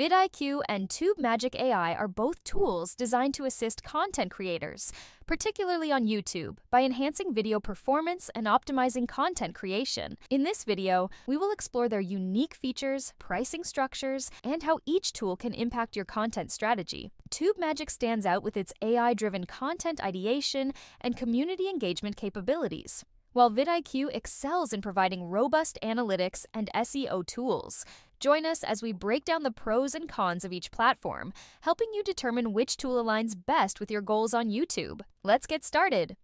vidIQ and TubeMagic AI are both tools designed to assist content creators, particularly on YouTube, by enhancing video performance and optimizing content creation. In this video, we will explore their unique features, pricing structures, and how each tool can impact your content strategy. TubeMagic stands out with its AI-driven content ideation and community engagement capabilities while vidIQ excels in providing robust analytics and SEO tools. Join us as we break down the pros and cons of each platform, helping you determine which tool aligns best with your goals on YouTube. Let's get started.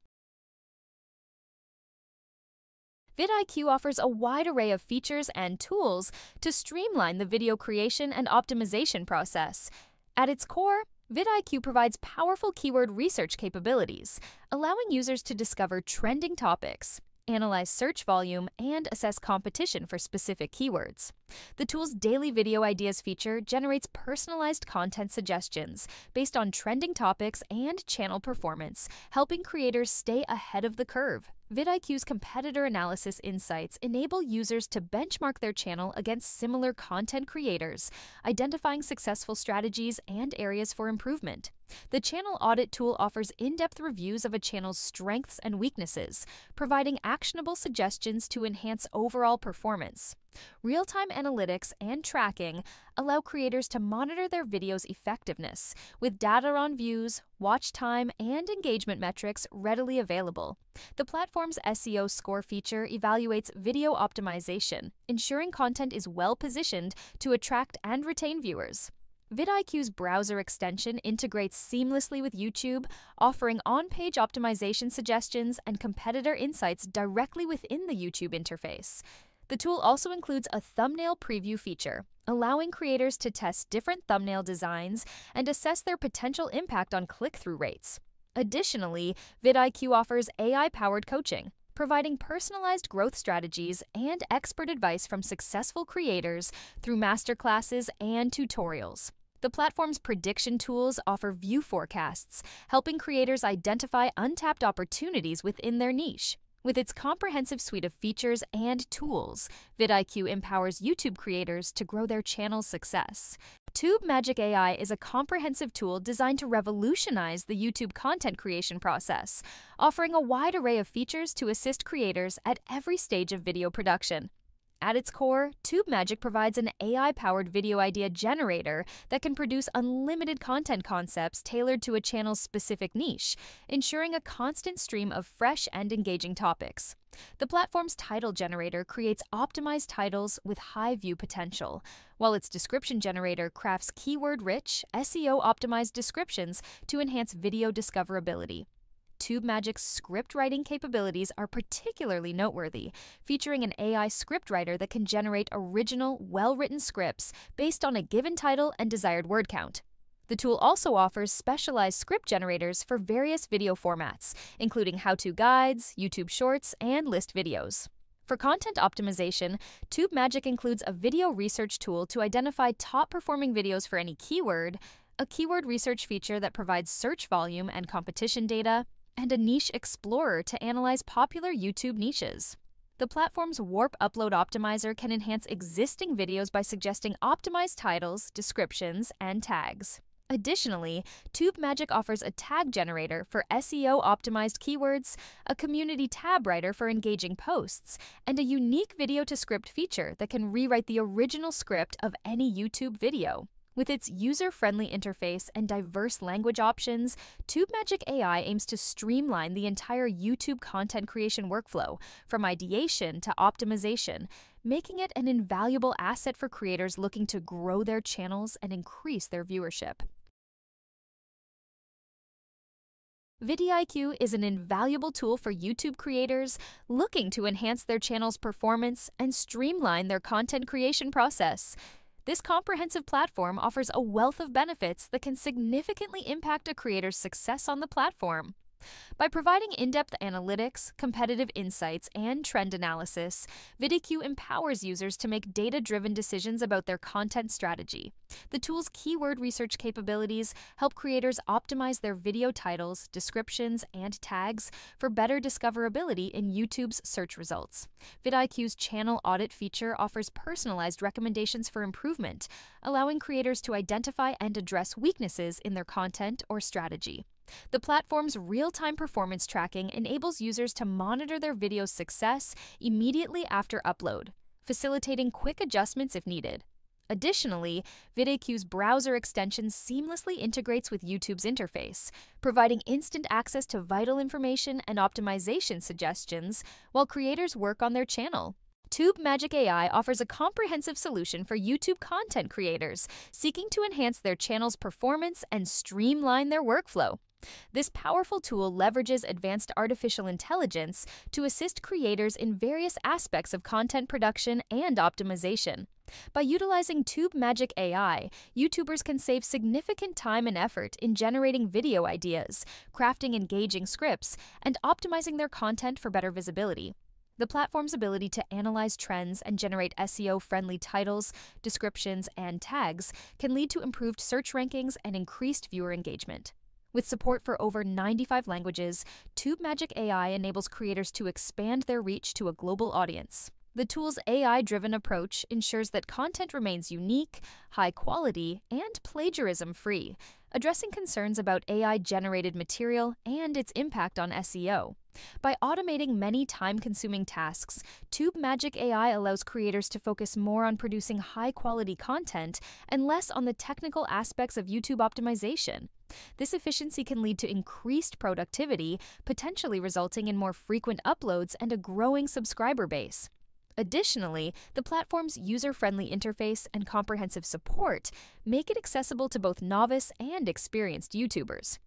vidIQ offers a wide array of features and tools to streamline the video creation and optimization process. At its core, vidIQ provides powerful keyword research capabilities, allowing users to discover trending topics, analyze search volume, and assess competition for specific keywords. The tool's Daily Video Ideas feature generates personalized content suggestions based on trending topics and channel performance, helping creators stay ahead of the curve. vidIQ's competitor analysis insights enable users to benchmark their channel against similar content creators, identifying successful strategies and areas for improvement. The Channel Audit tool offers in depth reviews of a channel's strengths and weaknesses, providing actionable suggestions to enhance overall performance. Real time analytics and tracking allow creators to monitor their video's effectiveness, with data on views, watch time, and engagement metrics readily available. The platform's SEO score feature evaluates video optimization, ensuring content is well positioned to attract and retain viewers vidIQ's browser extension integrates seamlessly with YouTube, offering on page optimization suggestions and competitor insights directly within the YouTube interface. The tool also includes a thumbnail preview feature, allowing creators to test different thumbnail designs and assess their potential impact on click through rates. Additionally, vidIQ offers AI powered coaching, providing personalized growth strategies and expert advice from successful creators through masterclasses and tutorials. The platform's prediction tools offer view forecasts, helping creators identify untapped opportunities within their niche. With its comprehensive suite of features and tools, vidIQ empowers YouTube creators to grow their channel's success. Tube Magic AI is a comprehensive tool designed to revolutionize the YouTube content creation process, offering a wide array of features to assist creators at every stage of video production. At its core, TubeMagic provides an AI powered video idea generator that can produce unlimited content concepts tailored to a channel's specific niche, ensuring a constant stream of fresh and engaging topics. The platform's title generator creates optimized titles with high view potential, while its description generator crafts keyword rich, SEO optimized descriptions to enhance video discoverability. TubeMagic's script writing capabilities are particularly noteworthy, featuring an AI scriptwriter that can generate original, well written scripts based on a given title and desired word count. The tool also offers specialized script generators for various video formats, including how to guides, YouTube Shorts, and list videos. For content optimization, TubeMagic includes a video research tool to identify top performing videos for any keyword, a keyword research feature that provides search volume and competition data, and a niche explorer to analyze popular YouTube niches. The platform's Warp Upload Optimizer can enhance existing videos by suggesting optimized titles, descriptions, and tags. Additionally, TubeMagic offers a tag generator for SEO optimized keywords, a community tab writer for engaging posts, and a unique video to script feature that can rewrite the original script of any YouTube video. With its user friendly interface and diverse language options, TubeMagic AI aims to streamline the entire YouTube content creation workflow, from ideation to optimization, making it an invaluable asset for creators looking to grow their channels and increase their viewership. vidIQ is an invaluable tool for YouTube creators looking to enhance their channel's performance and streamline their content creation process. This comprehensive platform offers a wealth of benefits that can significantly impact a creator's success on the platform. By providing in depth analytics, competitive insights, and trend analysis, VidIQ empowers users to make data driven decisions about their content strategy. The tool's keyword research capabilities help creators optimize their video titles, descriptions, and tags for better discoverability in YouTube's search results. vidIQ's channel audit feature offers personalized recommendations for improvement, allowing creators to identify and address weaknesses in their content or strategy. The platform's real time performance tracking enables users to monitor their video's success immediately after upload, facilitating quick adjustments if needed. Additionally, vidIQ's browser extension seamlessly integrates with YouTube's interface, providing instant access to vital information and optimization suggestions while creators work on their channel. Tube Magic AI offers a comprehensive solution for YouTube content creators seeking to enhance their channel's performance and streamline their workflow. This powerful tool leverages advanced artificial intelligence to assist creators in various aspects of content production and optimization. By utilizing Tube Magic AI, YouTubers can save significant time and effort in generating video ideas, crafting engaging scripts, and optimizing their content for better visibility. The platform's ability to analyze trends and generate SEO friendly titles, descriptions, and tags can lead to improved search rankings and increased viewer engagement. With support for over 95 languages, Tube Magic AI enables creators to expand their reach to a global audience. The tool's AI driven approach ensures that content remains unique, high quality, and plagiarism free, addressing concerns about AI generated material and its impact on SEO. By automating many time consuming tasks, Tube Magic AI allows creators to focus more on producing high quality content and less on the technical aspects of YouTube optimization. This efficiency can lead to increased productivity, potentially resulting in more frequent uploads and a growing subscriber base. Additionally, the platform's user friendly interface and comprehensive support make it accessible to both novice and experienced YouTubers.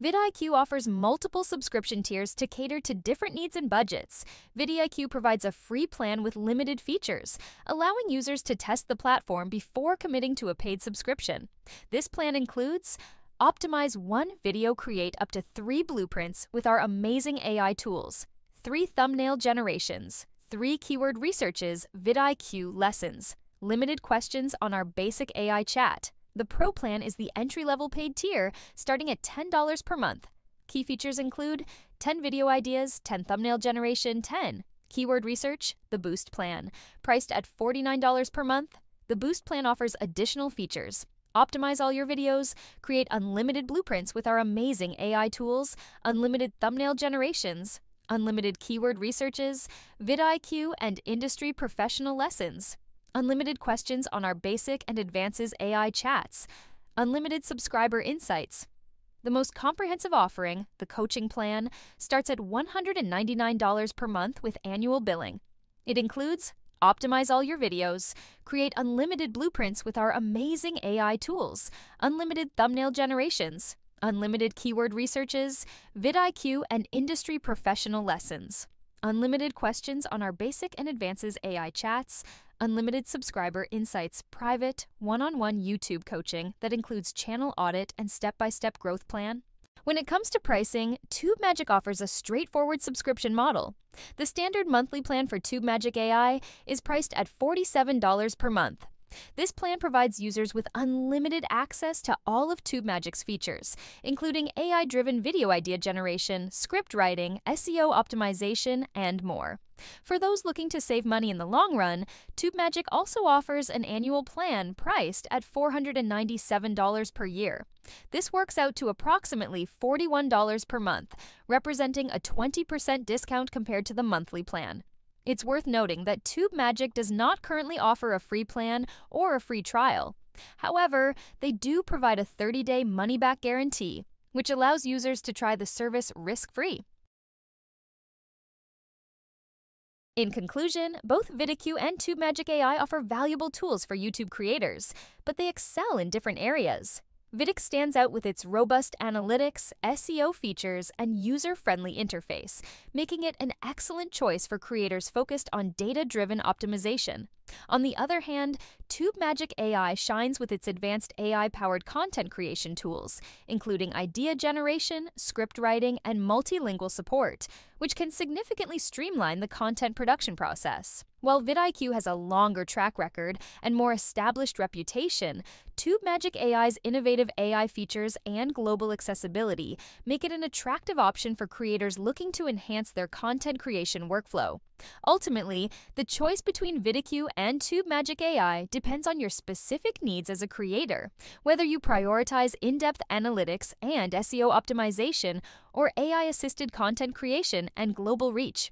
vidIQ offers multiple subscription tiers to cater to different needs and budgets. vidIQ provides a free plan with limited features, allowing users to test the platform before committing to a paid subscription. This plan includes Optimize one video create up to three blueprints with our amazing AI tools, three thumbnail generations, three keyword researches, vidIQ lessons, limited questions on our basic AI chat, the Pro plan is the entry level paid tier starting at $10 per month. Key features include 10 video ideas, 10 thumbnail generation, 10 keyword research, the Boost plan. Priced at $49 per month, the Boost plan offers additional features. Optimize all your videos, create unlimited blueprints with our amazing AI tools, unlimited thumbnail generations, unlimited keyword researches, vidIQ, and industry professional lessons unlimited questions on our basic and advances AI chats, unlimited subscriber insights. The most comprehensive offering, the coaching plan, starts at $199 per month with annual billing. It includes optimize all your videos, create unlimited blueprints with our amazing AI tools, unlimited thumbnail generations, unlimited keyword researches, vidIQ, and industry professional lessons, unlimited questions on our basic and advances AI chats, unlimited subscriber insights, private, one on one YouTube coaching that includes channel audit and step by step growth plan. When it comes to pricing, TubeMagic offers a straightforward subscription model. The standard monthly plan for TubeMagic AI is priced at $47 per month. This plan provides users with unlimited access to all of TubeMagic's features, including AI driven video idea generation, script writing, SEO optimization, and more. For those looking to save money in the long run, TubeMagic also offers an annual plan priced at $497 per year. This works out to approximately $41 per month, representing a 20% discount compared to the monthly plan. It's worth noting that TubeMagic does not currently offer a free plan or a free trial. However, they do provide a 30 day money back guarantee, which allows users to try the service risk free. In conclusion, both vidIQ and TubeMagic AI offer valuable tools for YouTube creators, but they excel in different areas. vidIQ stands out with its robust analytics, SEO features, and user friendly interface, making it an excellent choice for creators focused on data driven optimization. On the other hand, TubeMagic AI shines with its advanced AI powered content creation tools, including idea generation, script writing, and multilingual support, which can significantly streamline the content production process. While vidIQ has a longer track record and more established reputation, TubeMagic AI's innovative AI features and global accessibility make it an attractive option for creators looking to enhance their content creation workflow. Ultimately, the choice between vidIQ and TubeMagic AI depends on your specific needs as a creator, whether you prioritize in depth analytics and SEO optimization or AI assisted content creation and global reach.